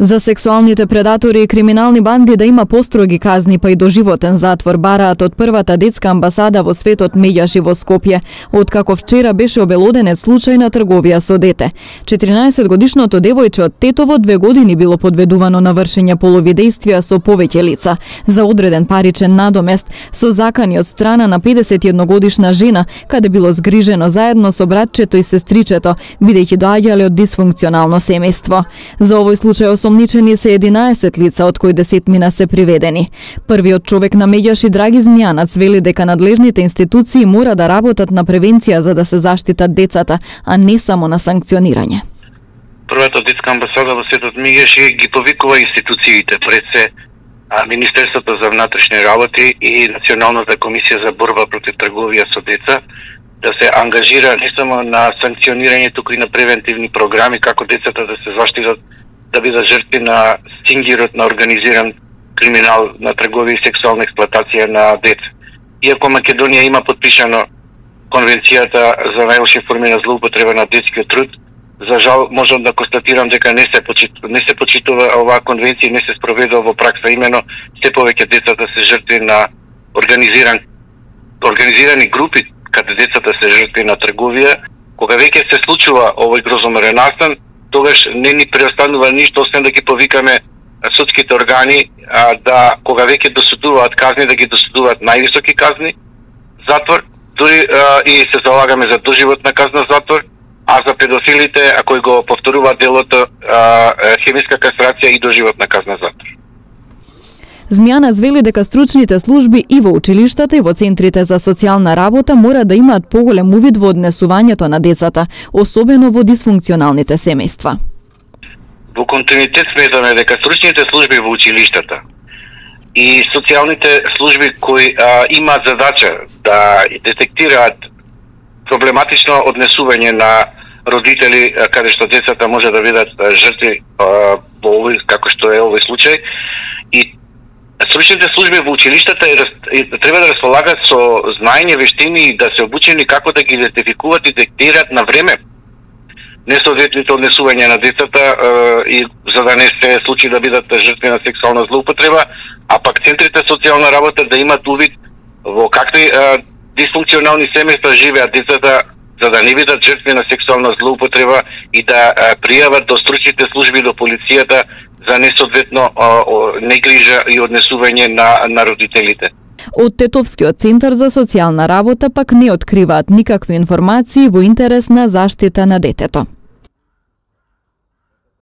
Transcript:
За сексуалните предатори и криминални банди да има построги казни па и доживотен затвор бараат од првата детска амбасада во светот Меѓаши во Скопје, откако вчера беше обелоденет случај на трговија со дете. 14 годишното девојче од Тетово две години било подведувано на вршење полови действија со повеќе лица за одреден паричен надомест со закани од страна на 51 годишна жена, каде било згрижено заедно со братчето и сестричето, бидејќи доаѓале од дисфункционално семејство. За овој случај осомничени се 11 лица, од кои 10 мина се приведени. Првиот човек на Меѓаши Драги Змијанац вели дека надлежните институции мора да работат на превенција за да се заштитат децата, а не само на санкционирање. Првата детска амбасада во светот Меѓаши ги повикува институциите пред се Министерството за внатрешни работи и Националната комисија за борба против трговија со деца да се ангажира не само на санкционирање, туку и на превентивни програми како децата да се заштитат да бидат жртви на стингирот на организиран криминал на тргови и сексуална експлоатација на деца. Иако Македонија има подпишано конвенцијата за најлоши форми на злоупотреба на детскиот труд, за жал можам да констатирам дека не се почитува, не се почитува оваа конвенција не се спроведува во пракса имено се повеќе децата да се жртви на организиран организирани групи каде децата се жртви на трговија, кога веќе се случува овој грозомерен настан, тогаш не ни преостанува ништо освен да ги повикаме судските органи а, да кога веќе досудуваат казни да ги досудуваат највисоки казни затвор дури а, и се залагаме за доживотна казна затвор а за педофилите ако го повторуваат делото а, хемиска кастрација и доживотна казна затвор. Змјана звели дека стручните служби и во училиштата и во центрите за социјална работа мора да имаат поголем увид во однесувањето на децата, особено во дисфункционалните семејства. Во континуитет сметаме дека стручните служби во училиштата и социјалните служби кои а, имаат задача да детектираат проблематично однесување на родители каде што децата може да бидат жртви во овој како што е овој случај и Сручните служби во училиштата треба да располагаат со знаење, вештини и да се обучени како да ги идентификуваат и детектираат на време. Несоодветните однесувања на децата и за да не се случи да бидат жртви на сексуална злоупотреба, а пак центрите социјална работа да имат увид во какви дисфункционални семејства живеат децата за да не бидат жртви на сексуална злоупотреба и да пријават до стручните служби до полицијата за несоодветно негрижа и однесување на, на родителите. Од Тетовскиот центар за социјална работа пак не откриваат никакви информации во интерес на заштита на детето.